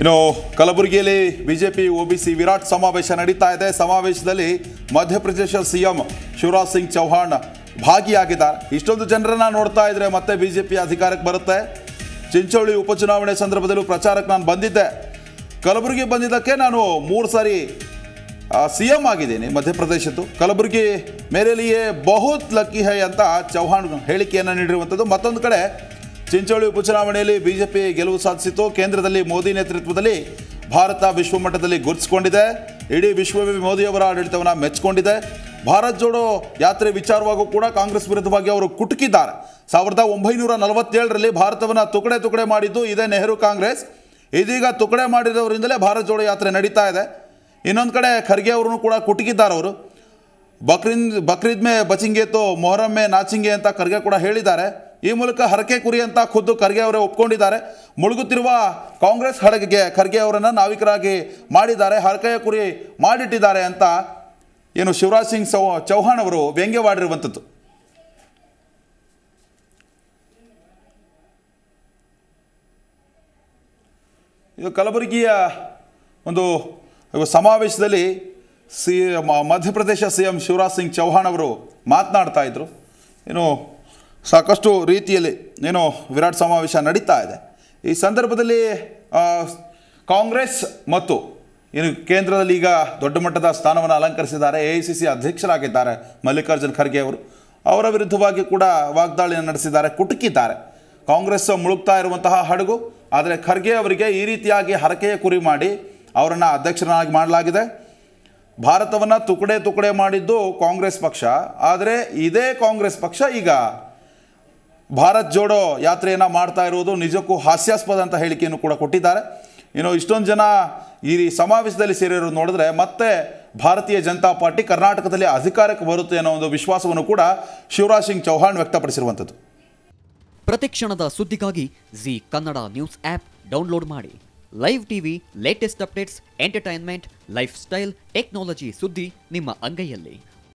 ಇನ್ನು ಕಲಬುರಗಿಯಲ್ಲಿ BJP OBC Virat ಸಮಾವೇಶ ನಡೀತಾ ಇದೆ. ಸಮಾವೇಶದಲ್ಲಿ ಮಧ್ಯಪ್ರದೇಶ ಸಿಎಂ ಶಿವರಾಜ್ ಸಿಂಗ್ ಚೌಹಾಣ್ ಭಾಗಿಯಾಗಿದ್ದಾರೆ. ಇಷ್ಟೊಂದು ಜನರನ್ನ ನೋಡ್ತಾ ಇದ್ರೆ ಮತ್ತೆ ಬಿಜೆಪಿ ಅಧಿಕಾರಕ್ಕೆ ಬರುತ್ತೆ. ಚಿಂಚೋಳಿ ಉಪಚುನಾವಣೆ ಸಂದರ್ಭದಲ್ಲೂ ಪ್ರಚಾರಕ್ಕೆ ನಾನು ಬಂದಿದ್ದೆ. ಕಲಬುರಗಿ ಬಂದಿದ್ದಕ್ಕೆ ನಾನು ಮೂರು ಸಾರಿ ಸಿ ಎಂ ಆಗಿದ್ದೀನಿ ಮಧ್ಯಪ್ರದೇಶದ್ದು. ಕಲಬುರಗಿ ಮೇರೆಲಿಯೇ ಬಹುತ್ ಲಕ್ಕಿ ಹೈ ಅಂತ ಚೌಹಾಣ್ ಹೇಳಿಕೆಯನ್ನು ನೀಡಿರುವಂಥದ್ದು ಮತ್ತೊಂದು ಕಡೆ ಚಿಂಚೋಳಿ ಉಪಚುನಾವಣೆಯಲ್ಲಿ ಬಿಜೆಪಿ ಗೆಲುವು ಸಾಧಿಸಿತು. ಕೇಂದ್ರದಲ್ಲಿ ಮೋದಿ ನೇತೃತ್ವದಲ್ಲಿ ಭಾರತ ವಿಶ್ವಮಟ್ಟದಲ್ಲಿ ಗುರುತಿಸಿಕೊಂಡಿದೆ. ಇಡೀ ವಿಶ್ವವೇ ಮೋದಿಯವರ ಆಡಳಿತವನ್ನು ಮೆಚ್ಚಿಕೊಂಡಿದೆ. ಭಾರತ್ ಜೋಡೋ ಯಾತ್ರೆ ವಿಚಾರವಾಗೂ ಕೂಡ ಕಾಂಗ್ರೆಸ್ ವಿರುದ್ಧವಾಗಿ ಅವರು ಕುಟುಕಿದ್ದಾರೆ. ಸಾವಿರದ ಒಂಬೈನೂರ ನಲವತ್ತೇಳರಲ್ಲಿ ಭಾರತವನ್ನು ತುಕಡೆ ತುಕಡೆ ಮಾಡಿದ್ದು ಇದೇ ನೆಹರು ಕಾಂಗ್ರೆಸ್. ಇದೀಗ ತುಕಡೆ ಮಾಡಿದವರಿಂದಲೇ ಭಾರತ್ ಜೋಡೋ ಯಾತ್ರೆ ನಡೀತಾ ಇದೆ. ಇನ್ನೊಂದು ಕಡೆ ಖರ್ಗೆ ಅವರನ್ನು ಕೂಡ ಕುಟುಕಿದ್ದಾರೆ ಅವರು. ಬಕ್ರೀದ್ ಬಕ್ರೀದ್ ಮೇ ಬಚಿಂಗೆ ತೋ ಮೊಹರಂ ನಾಚಿಂಗೆ ಅಂತ ಖರ್ಗೆ ಕೂಡ ಹೇಳಿದ್ದಾರೆ. ಈ ಮೂಲಕ ಹರಕೆ ಕುರಿ ಅಂತ ಖುದ್ದು ಖರ್ಗೆ ಅವರೇ ಒಪ್ಕೊಂಡಿದ್ದಾರೆ. ಮುಳುಗುತ್ತಿರುವ ಕಾಂಗ್ರೆಸ್ ಹಡಗಿಗೆ ಖರ್ಗೆ ಅವರನ್ನು ನಾವಿಕರಾಗಿ ಮಾಡಿದ್ದಾರೆ. ಹರಕೆಯ ಕುರಿ ಮಾಡಿಟ್ಟಿದ್ದಾರೆ ಅಂತ ಏನು ಶಿವರಾಜ್ ಸಿಂಗ್ ಚೌ ಚೌಹಾಣ್ ಅವರು ವ್ಯಂಗ್ಯವಾಡಿರುವಂಥದ್ದು. ಇದು ಕಲಬುರಗಿಯ ಒಂದು ಸಮಾವೇಶದಲ್ಲಿ C Madhya Pradesh C M Shivraj Singh Chouhan ಅವರು ಮಾತನಾಡ್ತಾ ಇದ್ದರು ಏನು ಸಾಕಷ್ಟು ರೀತಿಯಲ್ಲಿ ಏನು ವಿರಾಟ್ ಸಮಾವೇಶ ನಡೀತಾ ಇದೆ. ಈ ಸಂದರ್ಭದಲ್ಲಿ ಕಾಂಗ್ರೆಸ್ ಮತ್ತು ಏನು ಕೇಂದ್ರದಲ್ಲಿ ಈಗ ದೊಡ್ಡ ಮಟ್ಟದ ಸ್ಥಾನವನ್ನು ಅಲಂಕರಿಸಿದ್ದಾರೆ. ಎ ಐ ಅಧ್ಯಕ್ಷರಾಗಿದ್ದಾರೆ ಮಲ್ಲಿಕಾರ್ಜುನ್ ಖರ್ಗೆ ಅವರು. ಅವರ ವಿರುದ್ಧವಾಗಿ ಕೂಡ ವಾಗ್ದಾಳಿ ನಡೆಸಿದ್ದಾರೆ, ಕುಟುಕಿದ್ದಾರೆ. ಕಾಂಗ್ರೆಸ್ ಮುಳುಗ್ತಾ ಇರುವಂತಹ ಹಡಗು, ಆದರೆ ಖರ್ಗೆ ಅವರಿಗೆ ಈ ರೀತಿಯಾಗಿ ಹರಕೆಯ ಕುರಿ ಮಾಡಿ ಅವರನ್ನು ಅಧ್ಯಕ್ಷರನ್ನಾಗಿ ಮಾಡಲಾಗಿದೆ. ಭಾರತವನ್ನು ತುಕಡೆ ತುಕಡೆ ಮಾಡಿದ್ದು ಕಾಂಗ್ರೆಸ್ ಪಕ್ಷ, ಆದರೆ ಇದೇ ಕಾಂಗ್ರೆಸ್ ಪಕ್ಷ ಈಗ ಭಾರತ್ ಜೋಡೋ ಯಾತ್ರೆಯನ್ನು ಮಾಡ್ತಾ ಇರುವುದು ನಿಜಕ್ಕೂ ಹಾಸ್ಯಾಸ್ಪದ ಅಂತ ಹೇಳಿಕೆಯನ್ನು ಕೂಡ ಕೊಟ್ಟಿದ್ದಾರೆ. ಇನ್ನು ಇಷ್ಟೊಂದು ಜನ ಈ ಸಮಾವೇಶದಲ್ಲಿ ಸೇರಿರೋದು ನೋಡಿದ್ರೆ ಮತ್ತೆ ಭಾರತೀಯ ಜನತಾ ಪಾರ್ಟಿ ಕರ್ನಾಟಕದಲ್ಲಿ ಅಧಿಕಾರಕ್ಕೆ ಬರುತ್ತೆ ಅನ್ನೋ ಒಂದು ವಿಶ್ವಾಸವನ್ನು ಕೂಡ ಶಿವರಾಜ್ ಸಿಂಗ್ ಚೌಹಾಣ್ ವ್ಯಕ್ತಪಡಿಸಿರುವಂಥದ್ದು. ಪ್ರತಿಕ್ಷಣದ ಸುದ್ದಿಗಾಗಿ Zee Kannada news app download ಮಾಡಿ. Live TV, latest updates, entertainment, lifestyle, technology ಸುದ್ದಿ ನಿಮ್ಮ ಅಂಗೈಯಲ್ಲಿ.